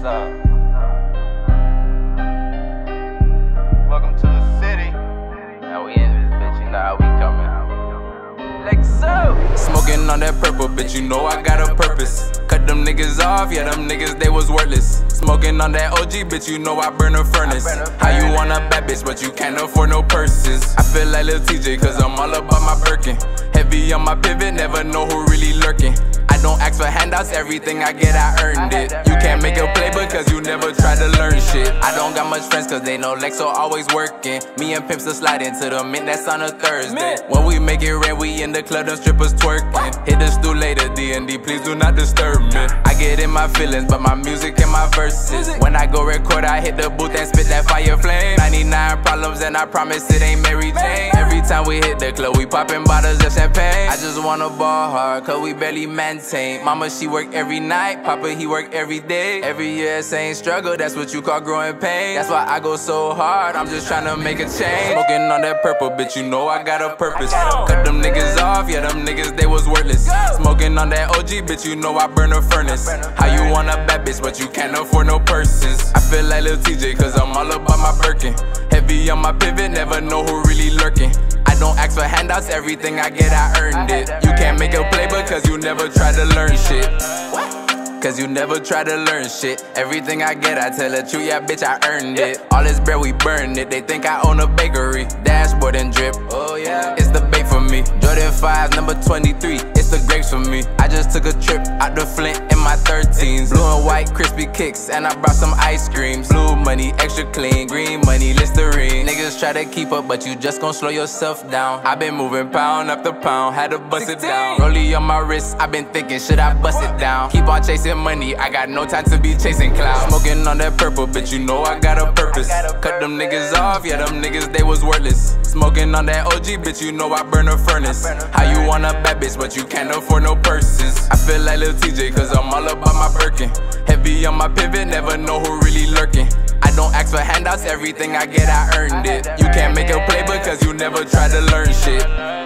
What's up? Uh, welcome to the city. Now we in this bitch, you know how we coming. Like so. Smoking on that purple, bitch, you know I got a purpose. Cut them niggas off, yeah, them niggas, they was worthless. Smoking on that OG, bitch, you know I burn a furnace. How you want a bad bitch, but you can't afford no purses. I feel like Lil Tjay, cause I'm all about my Birkin. Heavy on my pivot, never know who really lurking. Don't ask for handouts, everything I get, I earned it. You can't make a play because you never tried to shit. I don't got much friends cause they know Lexxo always working. Me and Pimps will slide into the mint, that's on a Thursday. When we make it rain, we in the club, them strippers twerking. Hit us through later, D&D, please do not disturb me. I get in my feelings, but my music and my verses. When I go record, I hit the booth and spit that fire flame. 99 problems and I promise it ain't Mary Jane. Every time we hit the club, we popping bottles of champagne. I just wanna ball hard, cause we barely maintain. Mama, she work every night. Papa, he work every day. Every year, same struggle. That's what you call growing pain. That's why I go so hard. I'm just trying to make a change. Smoking on that purple, bitch. You know I got a purpose. Cut them niggas off. Yeah, them niggas, they was worthless. Smoking on that OG, bitch. You know I burn a furnace. How you want a bad bitch, but you can't afford no purses? I feel like Lil Tjay, cause I'm all about my Birkin. Heavy on my pivot, never know who really lurking. I don't ask for handouts, everything I get, I earned it. You can't make a play because you never try to learn shit. Cause you never try to learn shit. Everything I get, I tell the truth, yeah, bitch, I earned it. All this bread, we burn it. They think I own a bakery. Dashboard and drip. Oh, yeah. It's the bait for me. Jordan 5, number 23. It's the grapes for me. I just took a trip out the Flint in my 13s. Blue and white, crispy kicks, and I brought some ice creams. Blue money, extra clean. Green money, Listerine. Niggas try to keep up, but you just gon' slow yourself down. i been moving pound after pound, had to bust 16. it down. Rollie on my wrist, i been thinking, should I bust it down? Keep on chasing money, I got no time to be chasing clouds. Smoking on that purple, bitch, you know I got a purpose. Cut them niggas off, yeah, them niggas, they was worthless. Smoking on that OG, bitch, you know I burn a furnace. How you want a bad bitch, but you can't afford no purses? I feel like Lil Tjay, cause I'm all about my Birkin. Heavy on my pivot, never know who really lurking. I don't ask for handouts, everything I get, I earned it. You can't make a play because you never tried to learn shit.